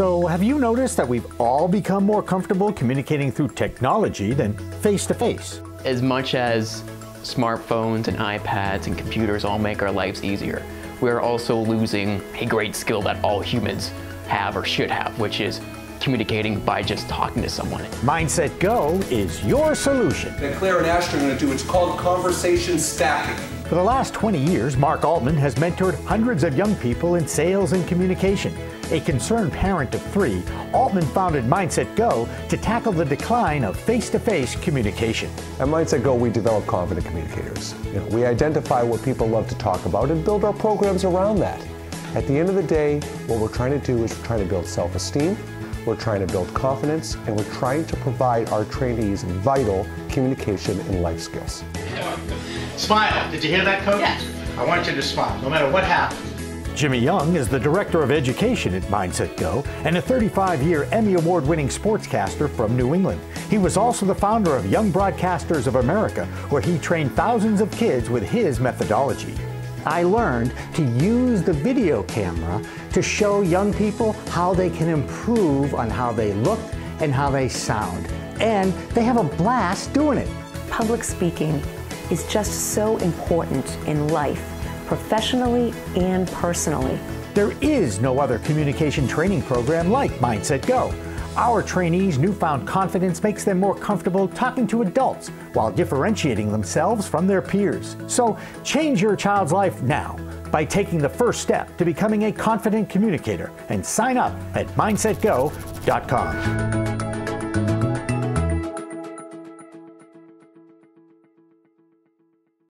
So, have you noticed that we've all become more comfortable communicating through technology than face to face? As much as smartphones and iPads and computers all make our lives easier, we're also losing a great skill that all humans have or should have, which is communicating by just talking to someone. Mindset Go is your solution. That Claire and Ashley are going to do, it's called conversation stacking. For the last 20 years, Mark Altman has mentored hundreds of young people in sales and communication. A concerned parent of three, Altman founded Mindset Go to tackle the decline of face to face communication. At Mindset Go, we develop confident communicators. You know, we identify what people love to talk about and build our programs around that. At the end of the day, what we're trying to do is we're trying to build self esteem, we're trying to build confidence, and we're trying to provide our trainees vital communication and life skills. Smile. Did you hear that, Coach? Yes. I want you to smile, no matter what happens. Jimmy Young is the Director of Education at Mindset Go and a 35 year Emmy Award winning sportscaster from New England. He was also the founder of Young Broadcasters of America, where he trained thousands of kids with his methodology. I learned to use the video camera to show young people how they can improve on how they look and how they sound. And they have a blast doing it. Public speaking is just so important in life, professionally and personally. There is no other communication training program like Mindset Go. Our trainees' newfound confidence makes them more comfortable talking to adults while differentiating themselves from their peers. So change your child's life now by taking the first step to becoming a confident communicator and sign up at mindsetgo.com.